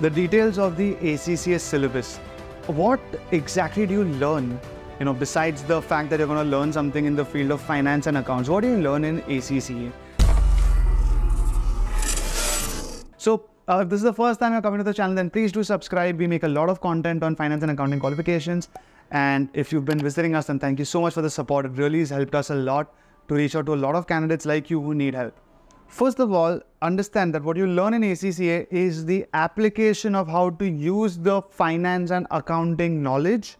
the details of the ACCA syllabus. What exactly do you learn? You know, besides the fact that you're going to learn something in the field of finance and accounts, what do you learn in ACCA? So, uh, if this is the first time you're coming to the channel, then please do subscribe. We make a lot of content on finance and accounting qualifications. And if you've been visiting us, then thank you so much for the support. It really has helped us a lot to reach out to a lot of candidates like you who need help. First of all, understand that what you learn in ACCA is the application of how to use the finance and accounting knowledge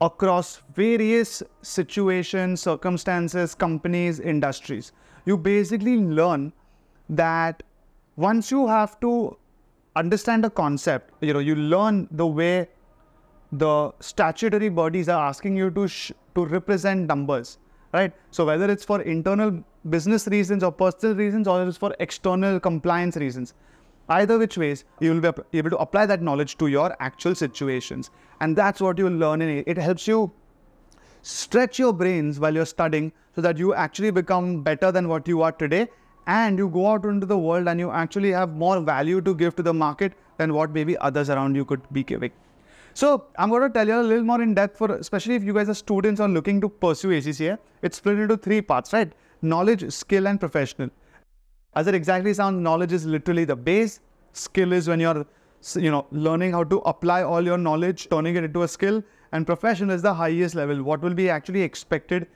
across various situations, circumstances, companies, industries. You basically learn that once you have to understand a concept, you know, you learn the way the statutory bodies are asking you to to represent numbers right? So whether it's for internal business reasons or personal reasons or it's for external compliance reasons, either which ways, you will be able to apply that knowledge to your actual situations. And that's what you'll learn in it. It helps you stretch your brains while you're studying so that you actually become better than what you are today and you go out into the world and you actually have more value to give to the market than what maybe others around you could be giving. So I'm going to tell you a little more in depth for, especially if you guys are students or looking to pursue ACCA. It's split into three parts, right? Knowledge, skill, and professional. As it exactly sounds, knowledge is literally the base. Skill is when you're, you know, learning how to apply all your knowledge, turning it into a skill. And professional is the highest level. What will be actually expected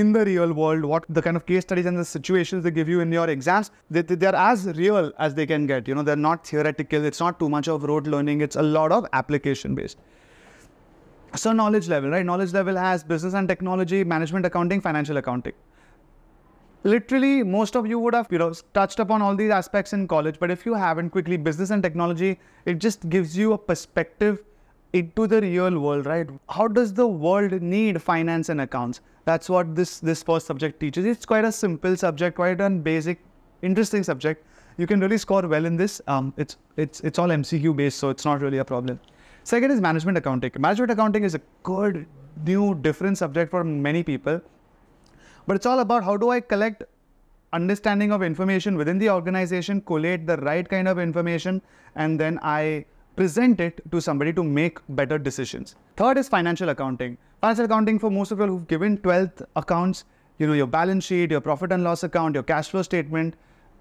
in the real world, what the kind of case studies and the situations they give you in your exams, they, they're as real as they can get. You know, they're not theoretical. It's not too much of rote learning. It's a lot of application based. So knowledge level, right? Knowledge level has business and technology, management accounting, financial accounting. Literally, most of you would have, you know, touched upon all these aspects in college. But if you haven't, quickly, business and technology, it just gives you a perspective into the real world, right? How does the world need finance and accounts? That's what this, this first subject teaches. It's quite a simple subject, quite a basic, interesting subject. You can really score well in this. Um, it's, it's, it's all MCQ based, so it's not really a problem. Second is management accounting. Management accounting is a good, new, different subject for many people. But it's all about how do I collect understanding of information within the organization, collate the right kind of information, and then I present it to somebody to make better decisions. Third is financial accounting. Financial accounting for most of you who've given 12th accounts, you know, your balance sheet, your profit and loss account, your cash flow statement,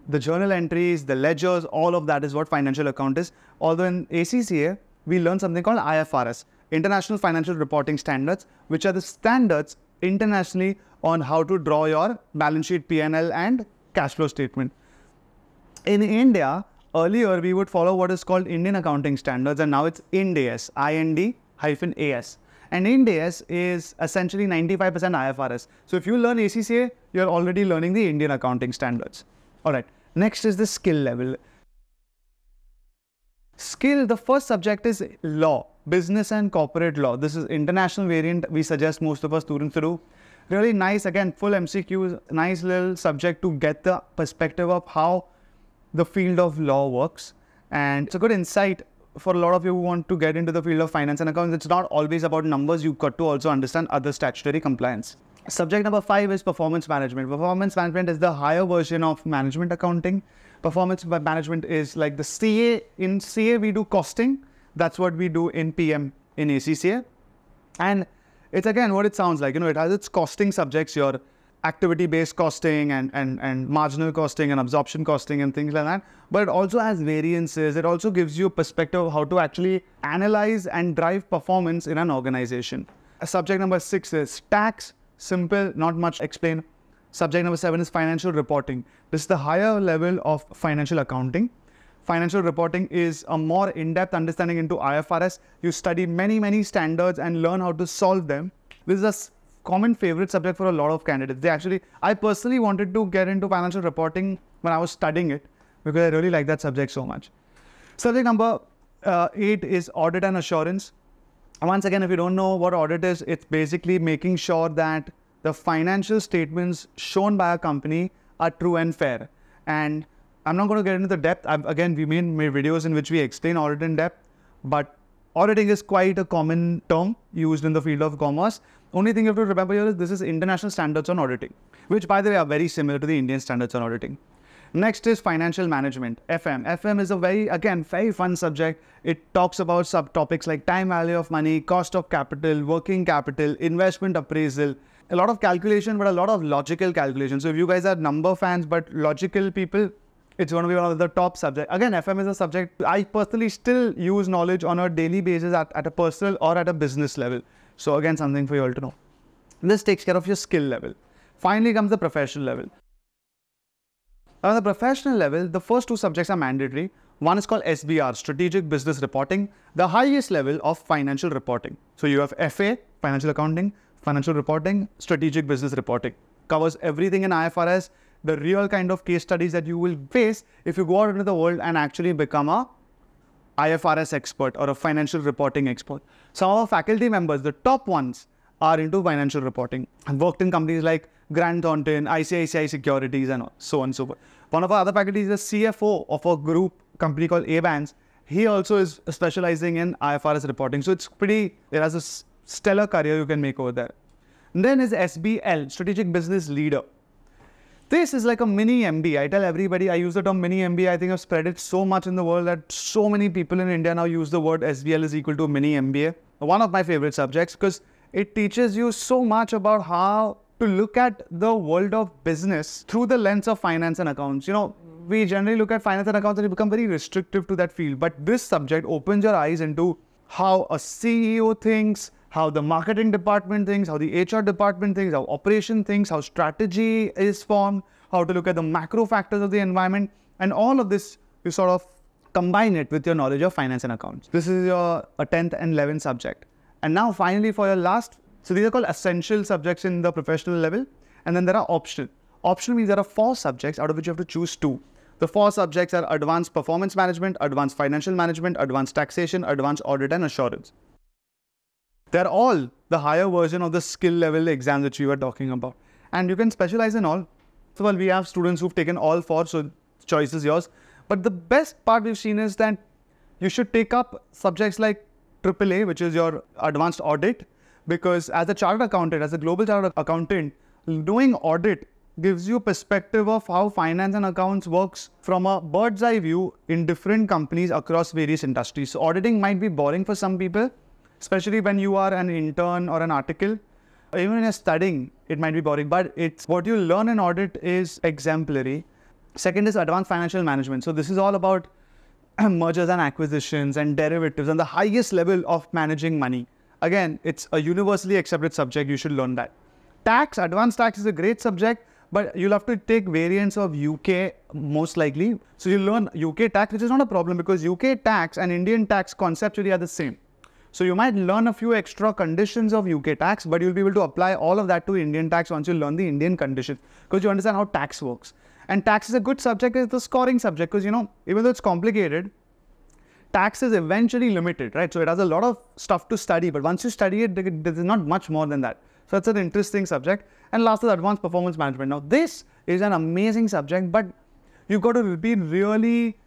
the journal entries, the ledgers, all of that is what financial account is. Although in ACCA, we learn something called IFRS, International Financial Reporting Standards, which are the standards internationally on how to draw your balance sheet, PNL, and cash flow statement. In India, Earlier, we would follow what is called Indian Accounting Standards, and now it's IndAS, IND AS, IND-AS. And IND AS is essentially 95% IFRS. So if you learn ACCA, you're already learning the Indian Accounting Standards. All right. Next is the skill level. Skill, the first subject is law, business and corporate law. This is international variant we suggest most of our students to do. Really nice, again, full MCQs, nice little subject to get the perspective of how the field of law works. And it's a good insight for a lot of you who want to get into the field of finance and accounts. It's not always about numbers. You've got to also understand other statutory compliance. Subject number five is performance management. Performance management is the higher version of management accounting. Performance management is like the CA. In CA, we do costing. That's what we do in PM in ACCA. And it's again what it sounds like. You know, it has its costing subjects, your activity-based costing and, and, and marginal costing and absorption costing and things like that. But it also has variances. It also gives you a perspective of how to actually analyze and drive performance in an organization. Subject number six is tax. Simple, not much explain. Subject number seven is financial reporting. This is the higher level of financial accounting. Financial reporting is a more in-depth understanding into IFRS. You study many, many standards and learn how to solve them. This is a common favorite subject for a lot of candidates. They actually, I personally wanted to get into financial reporting when I was studying it because I really like that subject so much. Subject number uh, eight is audit and assurance. Once again, if you don't know what audit is, it's basically making sure that the financial statements shown by a company are true and fair. And I'm not going to get into the depth. I've, again, we made, made videos in which we explain audit in depth, but auditing is quite a common term used in the field of commerce. Only thing you have to remember here is this is international standards on auditing, which by the way are very similar to the Indian standards on auditing. Next is financial management, FM. FM is a very, again, very fun subject. It talks about subtopics like time value of money, cost of capital, working capital, investment appraisal, a lot of calculation, but a lot of logical calculation. So if you guys are number fans, but logical people, it's going to be one of the top subjects. Again, FM is a subject I personally still use knowledge on a daily basis at, at a personal or at a business level. So again, something for you all to know. This takes care of your skill level. Finally comes the professional level. Now, the professional level, the first two subjects are mandatory. One is called SBR, Strategic Business Reporting, the highest level of financial reporting. So you have FA, Financial Accounting, Financial Reporting, Strategic Business Reporting. Covers everything in IFRS, the real kind of case studies that you will face if you go out into the world and actually become a IFRS expert or a financial reporting expert. Some of our faculty members, the top ones, are into financial reporting. I've worked in companies like Grant Thornton, ICICI Securities, and so on and so forth. One of our other faculty is the CFO of a group company called Avans. He also is specializing in IFRS reporting. So it's pretty, it has a stellar career you can make over there. And then is SBL, Strategic Business Leader. This is like a mini MBA. I tell everybody, I use the term mini MBA. I think I've spread it so much in the world that so many people in India now use the word SBL is equal to mini MBA. One of my favorite subjects because it teaches you so much about how to look at the world of business through the lens of finance and accounts. You know, we generally look at finance and accounts and become very restrictive to that field. But this subject opens your eyes into how a CEO thinks, how the marketing department thinks, how the HR department thinks, how operation thinks, how strategy is formed, how to look at the macro factors of the environment, and all of this you sort of combine it with your knowledge of finance and accounts. This is your 10th and 11th subject. And now finally for your last, so these are called essential subjects in the professional level, and then there are optional. Optional means there are four subjects out of which you have to choose two. The four subjects are advanced performance management, advanced financial management, advanced taxation, advanced audit and assurance. They're all the higher version of the skill level exam that we were talking about. And you can specialize in all. So, well, we have students who've taken all four, so choice is yours. But the best part we've seen is that you should take up subjects like AAA, which is your advanced audit, because as a chartered accountant, as a global chartered accountant, doing audit gives you perspective of how finance and accounts works from a bird's eye view in different companies across various industries. So auditing might be boring for some people, especially when you are an intern or an article. Even when studying, it might be boring, but it's what you learn in audit is exemplary. Second is advanced financial management. So this is all about mergers and acquisitions and derivatives and the highest level of managing money. Again, it's a universally accepted subject. You should learn that. Tax, advanced tax is a great subject, but you'll have to take variants of UK most likely. So you learn UK tax, which is not a problem because UK tax and Indian tax conceptually are the same. So you might learn a few extra conditions of UK tax, but you'll be able to apply all of that to Indian tax once you learn the Indian conditions because you understand how tax works. And tax is a good subject, it's a scoring subject because you know, even though it's complicated, tax is eventually limited, right? So it has a lot of stuff to study, but once you study it, there's not much more than that. So it's an interesting subject. And last is advanced performance management. Now, this is an amazing subject, but you've got to be really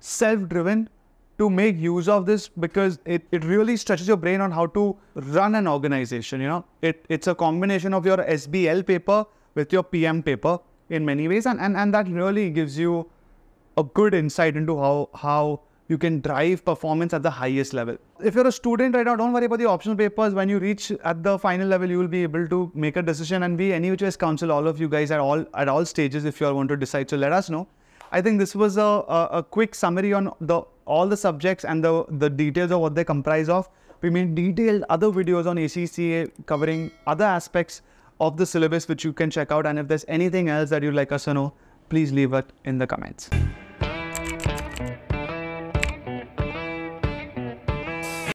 self driven to make use of this because it, it really stretches your brain on how to run an organization. You know, it, it's a combination of your SBL paper with your PM paper in many ways, and, and, and that really gives you a good insight into how, how you can drive performance at the highest level. If you're a student right now, don't worry about the optional papers. When you reach at the final level, you will be able to make a decision and we any which counsel all of you guys at all at all stages if you all want to decide. So let us know. I think this was a, a, a quick summary on the all the subjects and the, the details of what they comprise of. We made detailed other videos on ACCA covering other aspects of the syllabus which you can check out. And if there's anything else that you'd like us to know, please leave it in the comments.